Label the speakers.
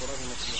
Speaker 1: Gracias.